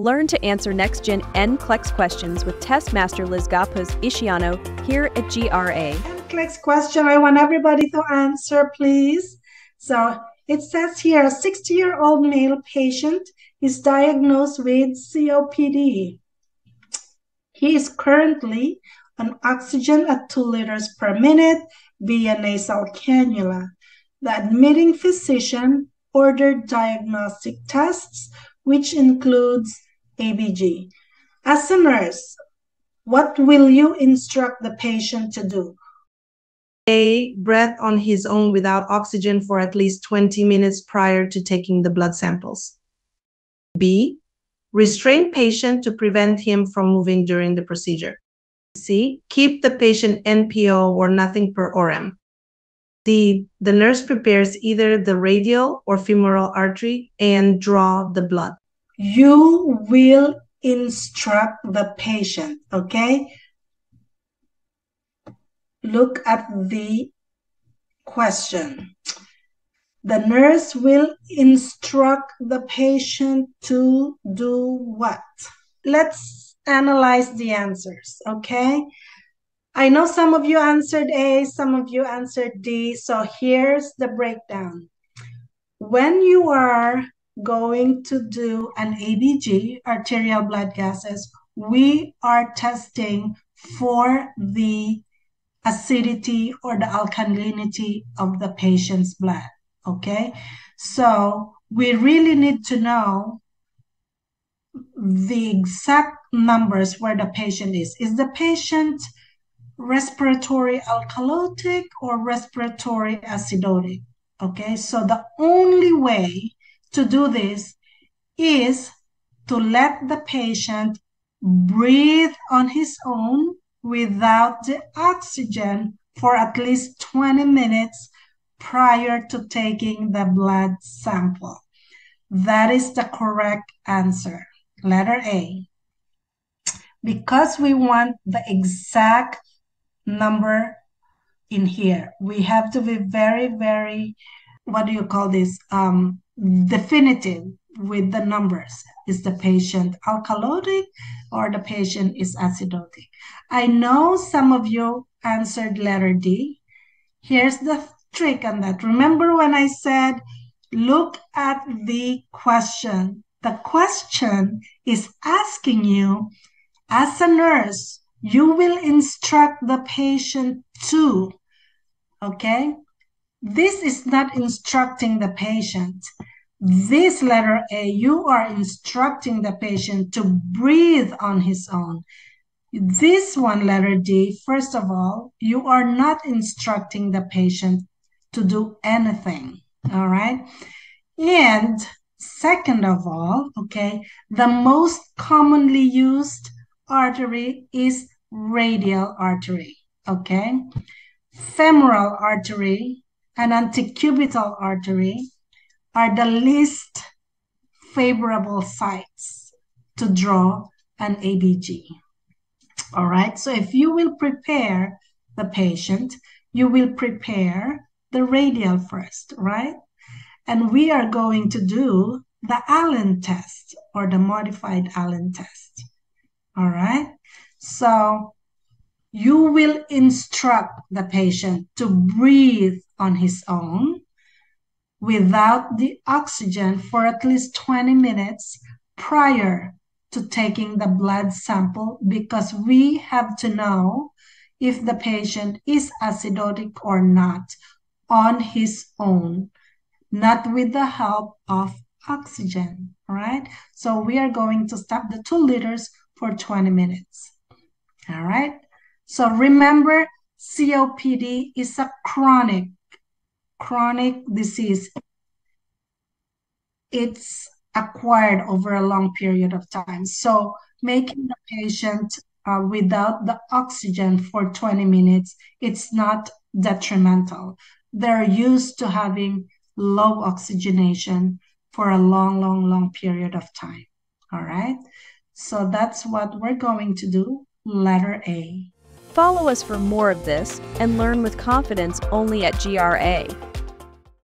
Learn to answer next gen NCLEX questions with test master Liz Gapuz Iciano here at GRA. NCLEX question I want everybody to answer, please. So it says here a 60 year old male patient is diagnosed with COPD. He is currently on oxygen at 2 liters per minute via nasal cannula. The admitting physician ordered diagnostic tests, which includes ABG. As a nurse, what will you instruct the patient to do? A. Breath on his own without oxygen for at least 20 minutes prior to taking the blood samples. B. Restrain patient to prevent him from moving during the procedure. C. Keep the patient NPO or nothing per ORM. D. The nurse prepares either the radial or femoral artery and draw the blood. You will instruct the patient, okay? Look at the question. The nurse will instruct the patient to do what? Let's analyze the answers, okay? I know some of you answered A, some of you answered D. So here's the breakdown. When you are going to do an ABG, arterial blood gases, we are testing for the acidity or the alkalinity of the patient's blood. Okay, so we really need to know the exact numbers where the patient is. Is the patient respiratory alkalotic or respiratory acidotic? Okay, so the only way to do this is to let the patient breathe on his own without the oxygen for at least 20 minutes prior to taking the blood sample. That is the correct answer. Letter A. Because we want the exact number in here, we have to be very, very, what do you call this? Um, definitive with the numbers. Is the patient alkalotic or the patient is acidotic? I know some of you answered letter D. Here's the trick on that. Remember when I said, look at the question. The question is asking you, as a nurse, you will instruct the patient to, okay? This is not instructing the patient. This letter A, you are instructing the patient to breathe on his own. This one, letter D, first of all, you are not instructing the patient to do anything. All right. And second of all, okay, the most commonly used artery is radial artery. Okay. Femoral artery and antecubital artery are the least favorable sites to draw an ABG. All right. So if you will prepare the patient, you will prepare the radial first, right? And we are going to do the Allen test or the modified Allen test. All right. So you will instruct the patient to breathe on his own without the oxygen for at least 20 minutes prior to taking the blood sample because we have to know if the patient is acidotic or not on his own, not with the help of oxygen, right? So we are going to stop the two liters for 20 minutes, all right? So remember, COPD is a chronic, chronic disease. It's acquired over a long period of time. So making the patient uh, without the oxygen for 20 minutes, it's not detrimental. They're used to having low oxygenation for a long, long, long period of time. All right. So that's what we're going to do. Letter A. Follow us for more of this and learn with confidence only at GRA.